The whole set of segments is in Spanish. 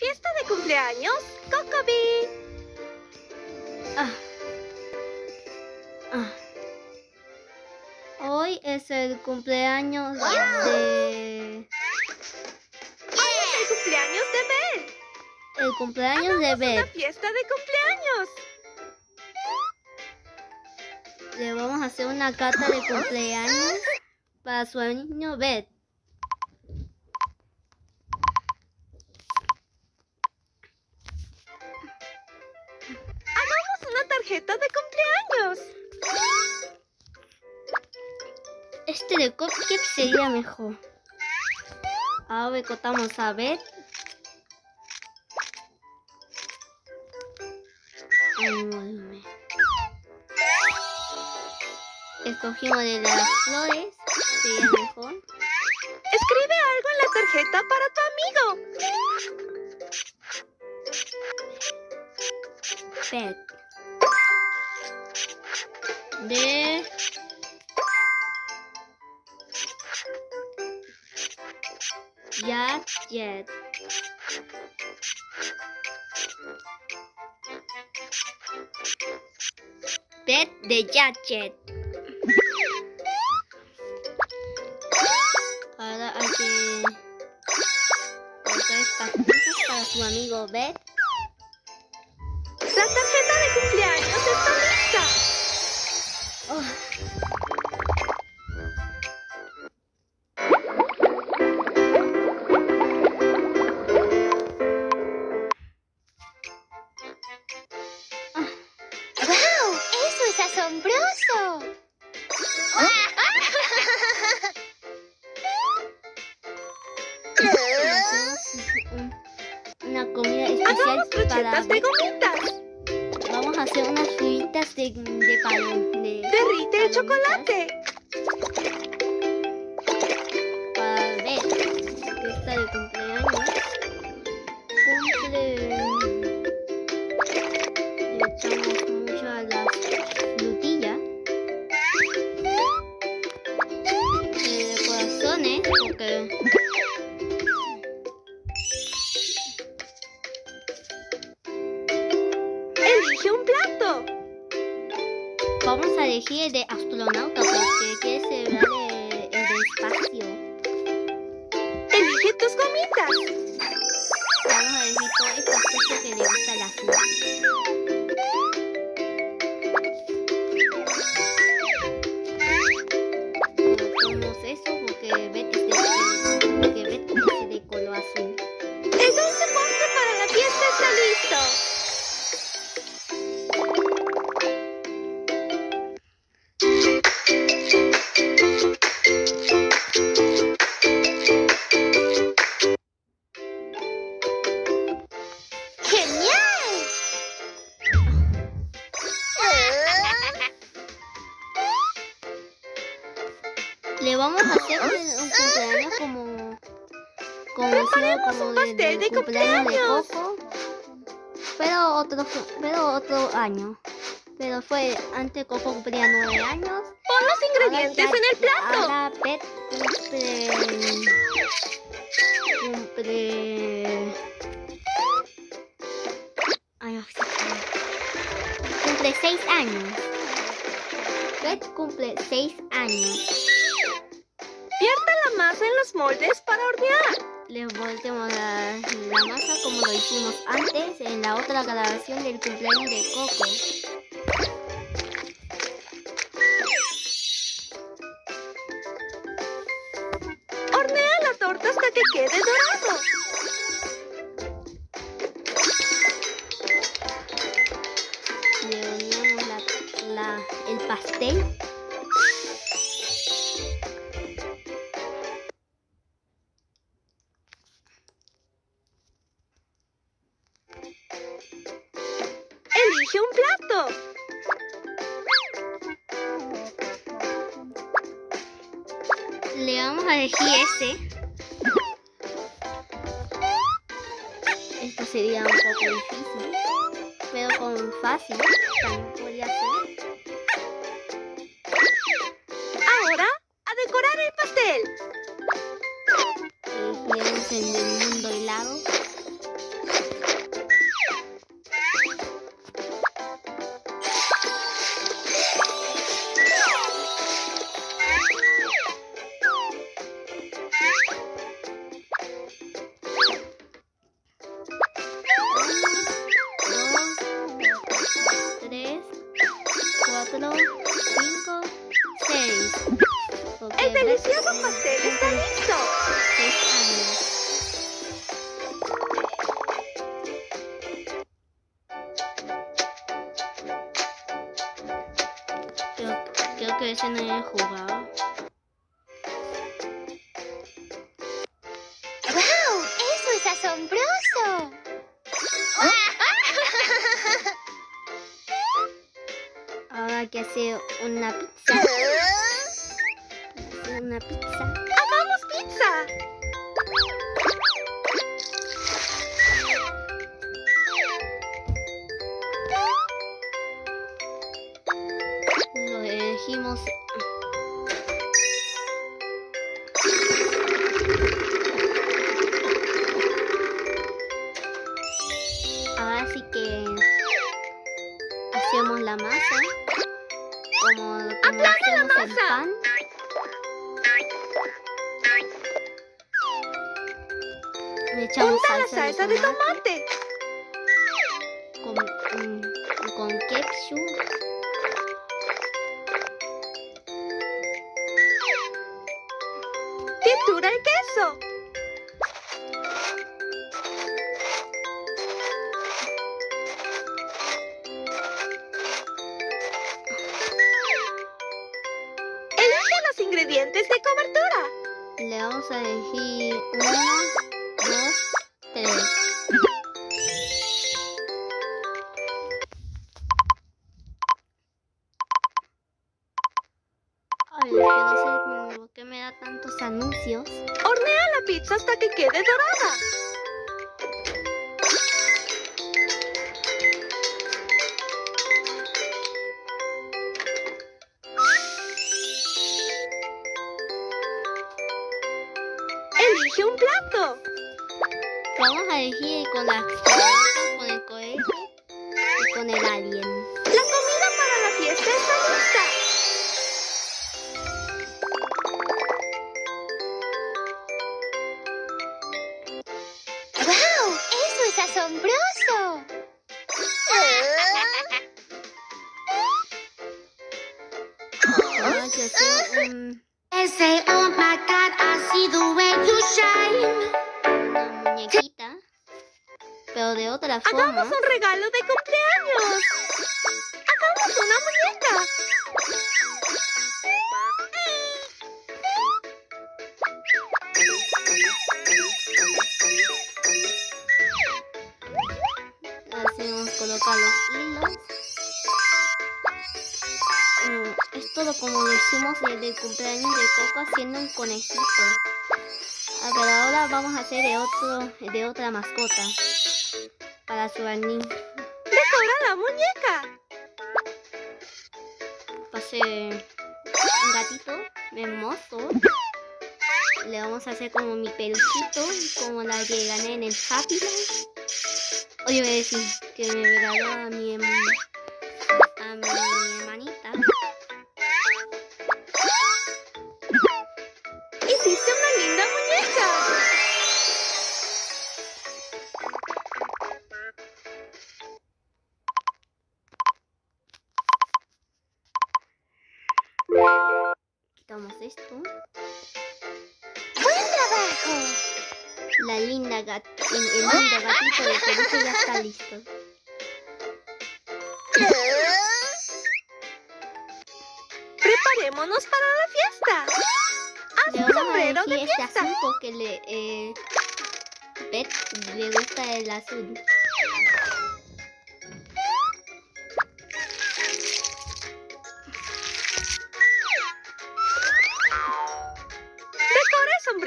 Fiesta de cumpleaños, Cocobi. Ah. Ah. Hoy es el cumpleaños de... Hoy es el cumpleaños de Beth. El cumpleaños de Una Beth. fiesta de cumpleaños. Le vamos a hacer una carta de cumpleaños para su niño Beth. Tarjeta de cumpleaños. Este de cupcake sería mejor. Ahora cortamos a Beth. Envuelve. Escogimos de las flores. Sería mejor. Escribe algo en la tarjeta para tu amigo. De... Gadget. Beth de Gadget. Ahora hay que cosas para su amigo Beth. La tarjeta de cumpleaños está lista. Oh. ¡Wow! ¡Eso es asombroso! Hacemos un- una comida especial para de gomitas. Vamos a hacer unas filitas de, de palo. De Derrite el Vamos a elegir todas estas cosas que le gusta la gente. Hacer un, un cumpleaños como como Preparemos como un pastel de cumpleaños de. Coco. Pero otro pero otro año. Pero fue antes Coco cumplía nueve años. Pon los ingredientes en el plato. Ahora Pet cumple. Cumple. Ay, no. Cumple seis años. Pet cumple seis años. Masa en los moldes para hornear. Le volteamos la, la masa como lo hicimos antes en la otra grabación del cumpleaños de Coco. Hornea la torta hasta que quede dorado. Un plato. Le vamos a elegir este. Esto sería un poco difícil, pero con fácil también podría ser. Ahora, a decorar el pastel. Elegiremos el mundo helado. 4, 5, 6. ¡El delicioso pastel está listo! Creo, que ese no he jugado. ¡Wow! ¡Eso es asombroso! Que hacer una pizza. Hacer una pizza. ¡Hagamos pizza! Lo elegimos. Le echamos ¡Unta la salsa, salsa de tomate! con, mm, con ketchup. ¡Tritura el queso! Elige los ingredientes de cobertura. Le vamos a elegir uno, quede pero de otra forma. Hagamos un regalo de cumpleaños. Hagamos una muñeca. hacemos colocar los hilos. Mm, es todo como lo hicimos desde el cumpleaños de Coco haciendo un conejito. A ver, ahora vamos a hacer de otro, de otra mascota para su anillo. Decora la muñeca. Va a ser un gatito hermoso. Le vamos a hacer como mi peluchito, como la que gané en el Happy Life. Oye, voy a decir que me regaló a mi, a mi Quitamos esto. ¡Buen trabajo! La linda gat el, el lindo gatito de peluche ya está listo. Preparémonos para la fiesta. Haz un sombrero de elegir este fiesta. azul porque le, eh, Bet le gusta el azul.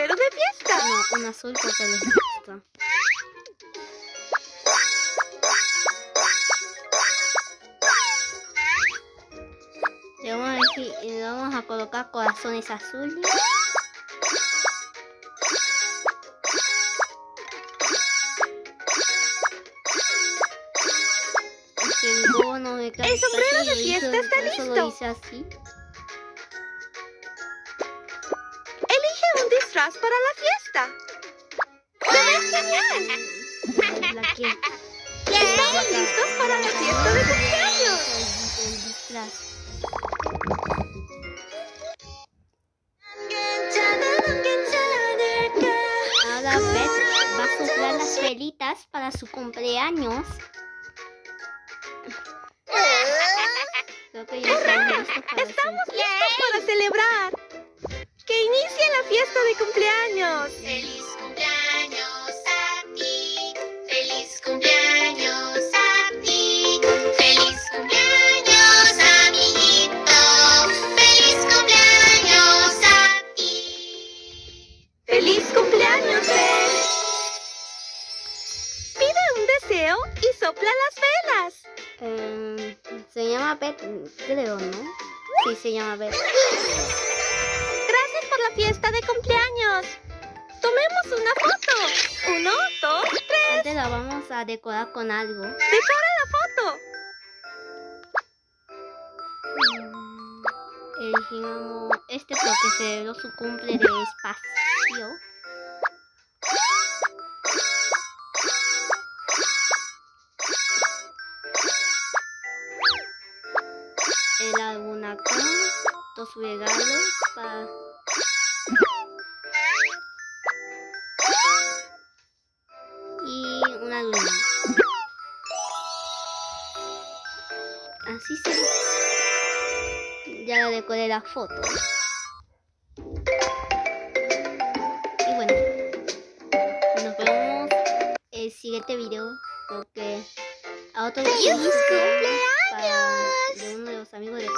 Sombrero de fiesta. No, un azul porque le gusta. Le vamos a elegir- y le vamos a colocar corazones azules. El huevo no me cae El sombrero de fiesta hizo- está listo. lo hice así. Para la fiesta. La que- Estamos listos para la fiesta de cumpleaños. Ahora Beth va a soplar las velitas para su cumpleaños. Creo que ya estamos listos para Estamos hacer- listos para celebrar. Creo, ¿no? Sí, se llama Beth. Gracias por la fiesta de cumpleaños. Tomemos una foto. Uno, dos, tres. Antes la vamos a decorar con algo. Decora la foto. Elegimos este porque celebró su cumple de espacio. El álbum acá, dos regalos para... Así se Ya decoré la foto. Y bueno, nos vemos el siguiente video porque a otro video para de uno de los amigos de